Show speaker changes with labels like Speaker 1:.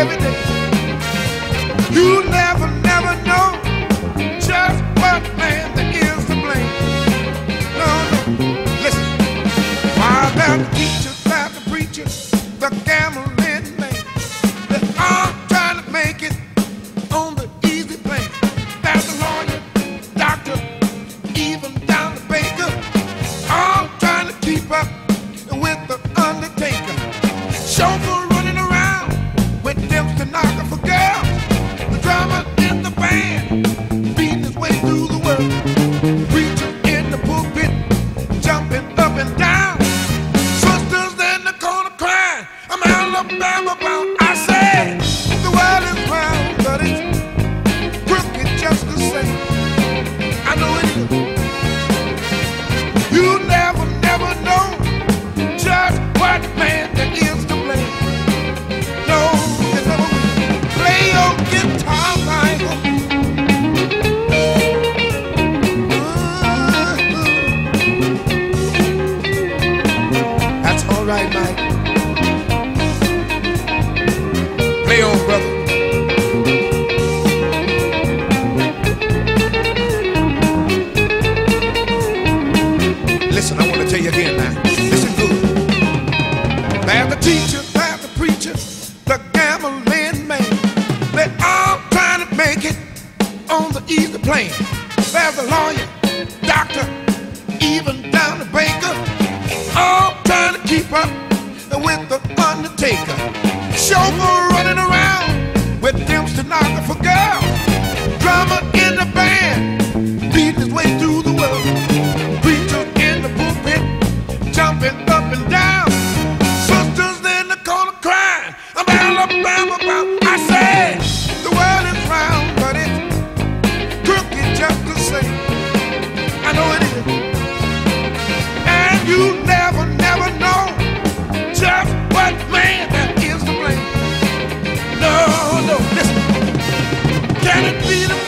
Speaker 1: every day. the world is round, but it's crooked just the same. tell you again now. Listen good. There's the teacher, there's the preacher, the gambling man. They all trying to make it on the easy plane. There's the lawyer, doctor, even down the banker. all trying to keep up with the undertaker. Chauffeur running around. Make me the